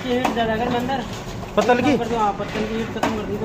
अगर पत्तल की? पत्तल की खत्म कर दी